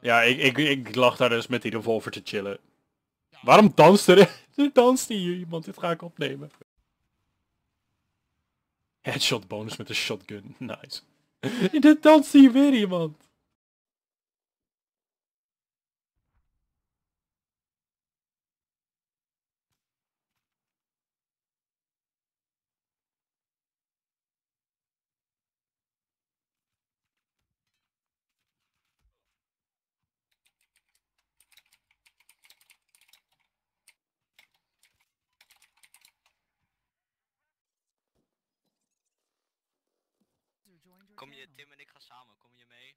Ja, ik, ik, ik lag daar dus met die revolver te chillen. Waarom danst er, er danst hier iemand? Dit ga ik opnemen. Headshot bonus met een shotgun. Nice. Dit danst hier weer iemand. Kom je, Tim en ik gaan samen, kom je mee?